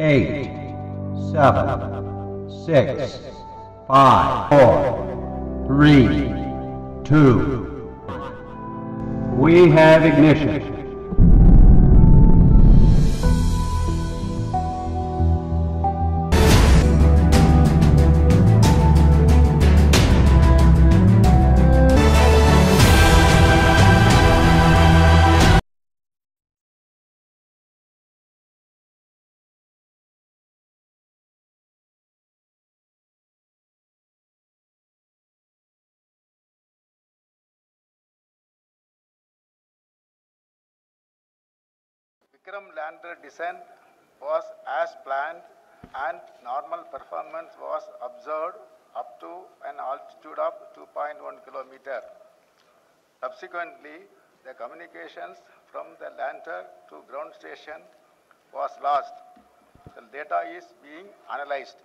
eight, seven, six, five, four, three, two. We have ignition. Vikram lander descent was as planned and normal performance was observed up to an altitude of 2.1 kilometer. Subsequently, the communications from the lander to ground station was lost. The data is being analyzed.